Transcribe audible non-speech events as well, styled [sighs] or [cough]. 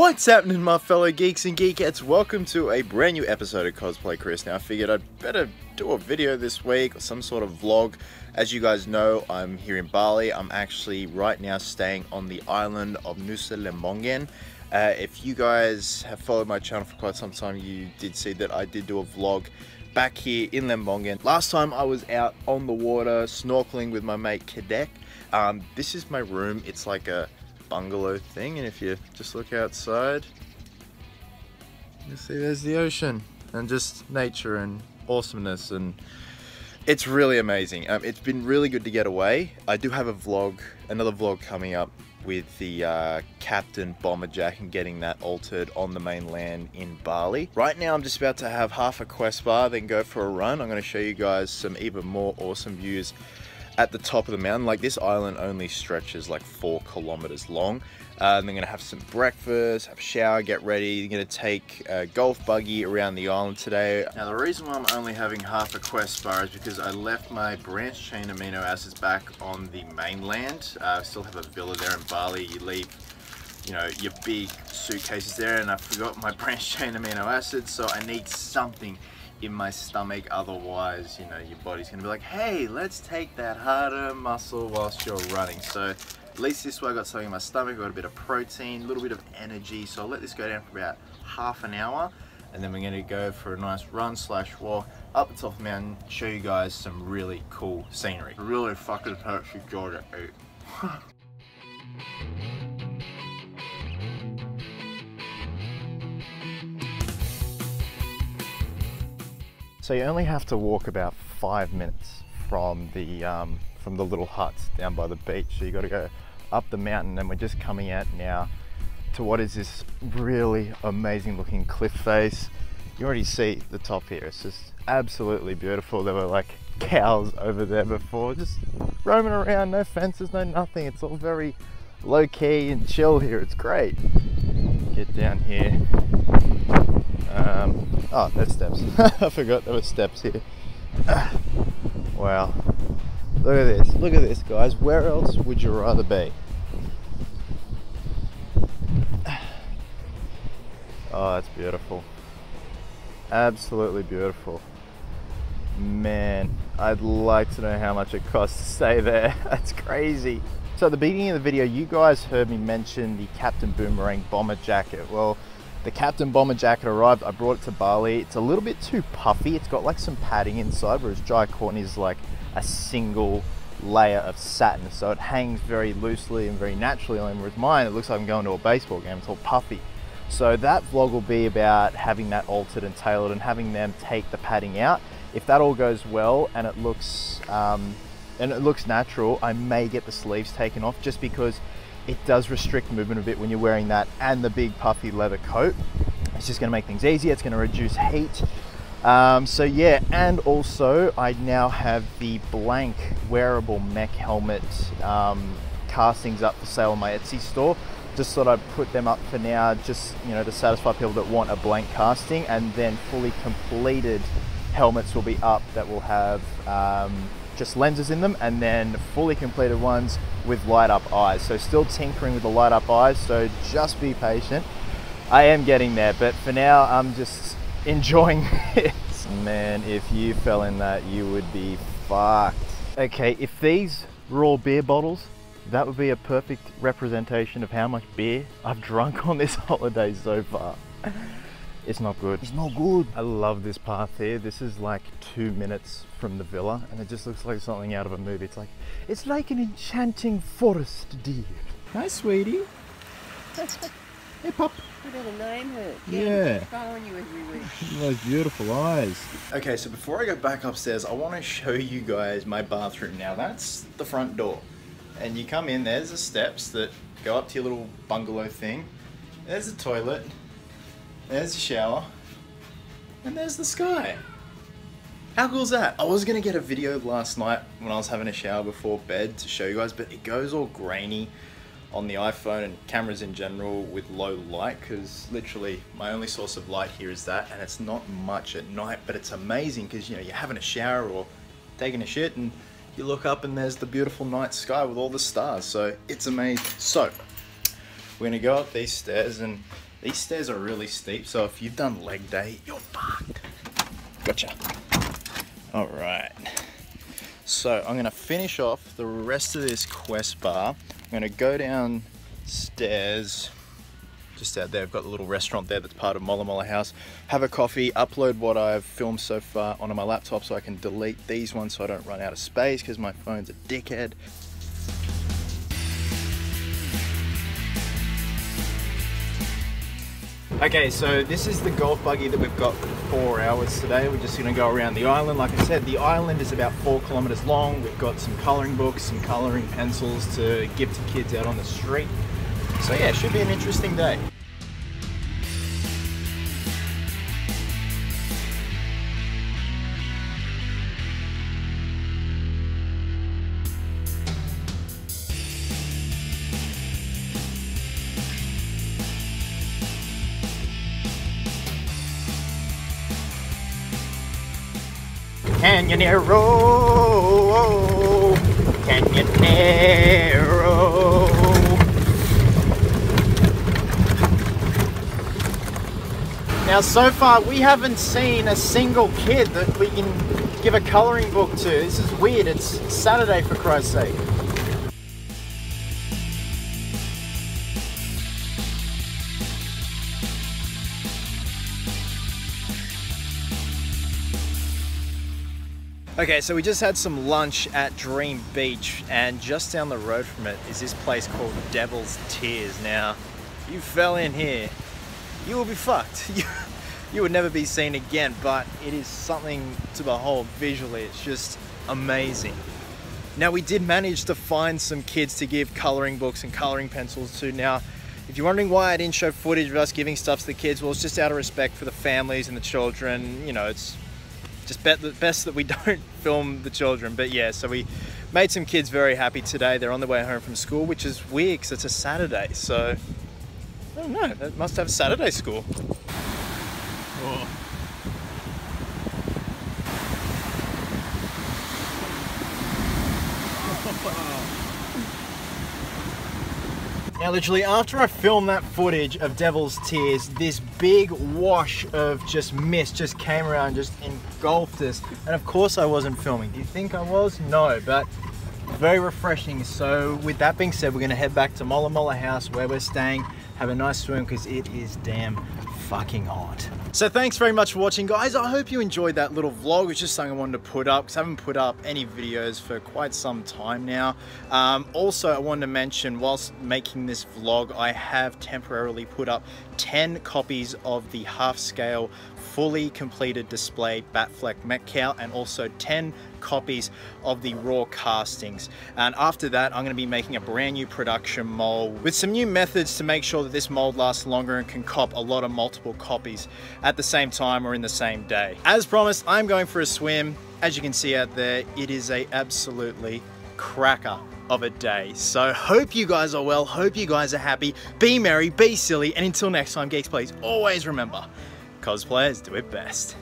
What's happening my fellow geeks and geekettes? Welcome to a brand new episode of Cosplay Chris. Now I figured I'd better do a video this week or some sort of vlog. As you guys know, I'm here in Bali. I'm actually right now staying on the island of Nusa Lembongan. Uh, if you guys have followed my channel for quite some time, you did see that I did do a vlog back here in Lembongan. Last time I was out on the water snorkeling with my mate Kadek. Um, this is my room. It's like a bungalow thing and if you just look outside you see there's the ocean and just nature and awesomeness and it's really amazing um, it's been really good to get away I do have a vlog another vlog coming up with the uh, Captain Bomber Jack and getting that altered on the mainland in Bali. Right now I'm just about to have half a quest bar then go for a run. I'm going to show you guys some even more awesome views at the top of the mountain. Like this island only stretches like four kilometers long. Uh, and they're gonna have some breakfast, have a shower, get ready. They're gonna take a golf buggy around the island today. Now the reason why I'm only having half a quest bar is because I left my branch chain amino acids back on the mainland. Uh, I still have a villa there in Bali. You leave you know, your big suitcases there and I forgot my [laughs] branch chain amino acids so I need something in my stomach otherwise you know your body's gonna be like hey let's take that harder muscle whilst you're running. So at least this way I got something in my stomach got a bit of protein a little bit of energy. So I'll let this go down for about half an hour and then we're to go for a nice run slash walk up the top of the mountain show you guys some really cool scenery. Really fucking hurts your jaw So you only have to walk about five minutes from the um, from the little huts down by the beach. So you got to go up the mountain, and we're just coming out now to what is this really amazing looking cliff face. You already see the top here. It's just absolutely beautiful. There were like cows over there before, just roaming around, no fences, no nothing. It's all very low key and chill here. It's great. Get down here. Um, oh, there's steps. [laughs] I forgot there were steps here. [sighs] wow. Look at this. Look at this, guys. Where else would you rather be? [sighs] Oh, that's beautiful. Absolutely beautiful. Man, I'd like to know how much it costs to stay there. [laughs] That's crazy. So at the beginning of the video, you guys heard me mention the Captain Boomerang bomber jacket. Well, the Captain Bomber jacket arrived. I brought it to Bali. It's a little bit too puffy. It's got like some padding inside, whereas Jai Courtney is like a single layer of satin. So it hangs very loosely and very naturally whereas mine, it looks like I'm going to a baseball game. It's all puffy. So that vlog will be about having that altered and tailored and having them take the padding out. If that all goes well and it looks um, and it looks natural, I may get the sleeves taken off just because it does restrict movement a bit when you're wearing that and the big puffy leather coat. It's just gonna make things easier, it's gonna reduce heat. Um, so yeah, and also I now have the blank wearable mech helmet um, castings up for sale on my Etsy store. Just thought I'd put them up for now, just you know, to satisfy people that want a blank casting, and then fully completed helmets will be up that will have um, just lenses in them and then fully completed ones with light up eyes. So still tinkering with the light up eyes, so just be patient. I am getting there, but for now I'm just enjoying [laughs] it. Man, if you fell in that, you would be fucked. Okay, if these were all beer bottles, that would be a perfect representation of how much beer I've drunk on this [laughs] holiday so far. It's not good. It's not good. I love this path here. This is like two minutes from the villa and it just looks like something out of a movie. It's like, it's like an enchanting forest, dear. Hi, sweetie. [laughs] hey, pup. I got a name her. Yeah. Following you everywhere. [laughs] Those beautiful eyes. Okay, so before I go back upstairs, I want to show you guys my bathroom. Now that's the front door. And you come in, there's the steps that go up to your little bungalow thing. There's a toilet. There's the shower. And there's the sky. How cool is that? I was gonna get a video last night when I was having a shower before bed to show you guys, but it goes all grainy on the iPhone and cameras in general with low light because literally my only source of light here is that and it's not much at night but it's amazing because you know you're having a shower or taking a shit and you look up and there's the beautiful night sky with all the stars so it's amazing so we're gonna go up these stairs and These stairs are really steep, so if you've done leg day, you're fucked. Gotcha. All right. So I'm gonna finish off the rest of this quest bar. I'm gonna go downstairs, just out there. I've got the little restaurant there that's part of Mola Mola House. Have a coffee, upload what I've filmed so far onto my laptop so I can delete these ones so I don't run out of space because my phone's a dickhead. Okay, so this is the golf buggy that we've got for four hours today. We're just gonna go around the island. Like I said, the island is about four kilometers long. We've got some coloring books, some coloring pencils to give to kids out on the street. So yeah, it should be an interesting day. Canyonero, Canyonero. Now, so far, we haven't seen a single kid that we can give a colouring book to. This is weird. It's Saturday, for Christ's sake. Okay, so we just had some lunch at Dream Beach, and just down the road from it is this place called Devil's Tears. Now, you fell in here, you will be fucked. [laughs] You, you would never be seen again, but it is something to behold visually. It's just amazing. Now, we did manage to find some kids to give coloring books and coloring pencils to. Now, if you're wondering why I didn't show footage of us giving stuff to the kids, well, it's just out of respect for the families and the children. You know, it's just bet the best that we [laughs] don't film the children. But yeah, so we made some kids very happy today. They're on their way home from school, which is weird because it's a Saturday. So I don't know. They must have Saturday school. Oh. Literally after I filmed that footage of Devil's Tears, this big wash of just mist just came around, just engulfed us. And of course I wasn't filming. Do you think I was? No, but very refreshing. So with that being said, we're gonna head back to Mola Mola House where we're staying, have a nice swim because it is damn fucking hot. So thanks very much for watching guys. I hope you enjoyed that little vlog. It's just something I wanted to put up because I haven't put up any videos for quite some time now. Um, also, I wanted to mention whilst making this vlog, I have temporarily put up 10 copies of the half scale fully completed display Batfleck mech cowl and also 10 copies of the raw castings. And after that, I'm going to be making a brand new production mold with some new methods to make sure that this mold lasts longer and can cop a lot of multiple copies at the same time or in the same day. As promised, I'm going for a swim. As you can see out there, it is a absolutely cracker of a day. So hope you guys are well, hope you guys are happy, be merry, be silly, and until next time, geeks, please always remember, cosplayers do it best.